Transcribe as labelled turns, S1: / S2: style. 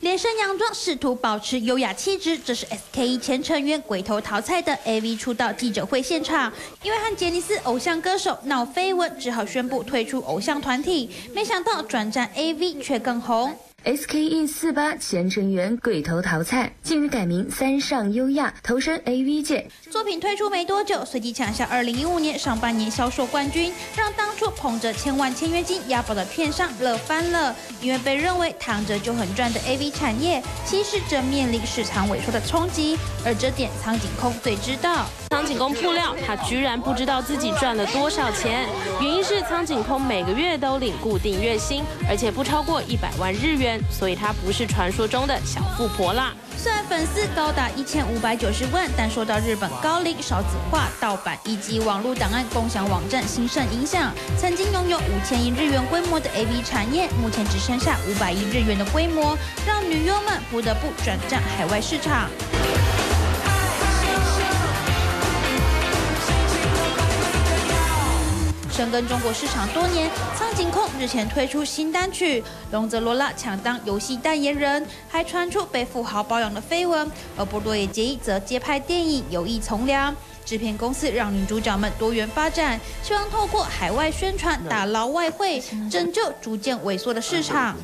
S1: 连身洋装，试图保持优雅气质，这是 S.K.E 前成员鬼头桃菜的 A.V 出道记者会现场。因为和杰尼斯偶像歌手闹绯闻，只好宣布退出偶像团体。没想到转战 A.V 却更红。
S2: S.K.E 四八前成员鬼头桃菜近日改名三上优亚，投身 A.V 界。
S1: 作品推出没多久，随即抢下二零一五年上半年销售冠军，让当初捧着千万签约金押宝的片商乐翻了。因为被认为躺着就很赚的 A.V 产业，其实正面临市场萎缩的冲击，而这点苍井空最知道。
S3: 苍井空铺料，他居然不知道自己赚了多少钱，原因是苍井空每个月都领固定月薪，而且不超过一百万日元。所以她不是传说中的小富婆啦。
S1: 虽然粉丝高达一千五百九十万，但受到日本高龄少子化、盗版以及网络档案共享网站兴盛影响，曾经拥有五千亿日元规模的 AV 产业，目前只剩下五百亿日元的规模，让女优们不得不转战海外市场。深耕中国市场多年，苍井空日前推出新单曲，龙泽罗拉抢当游戏代言人，还传出被富豪包养的绯闻。而波多野结衣则接拍电影，有意从良。制片公司让女主角们多元发展，希望透过海外宣传打捞外汇，拯救逐渐萎缩的市场。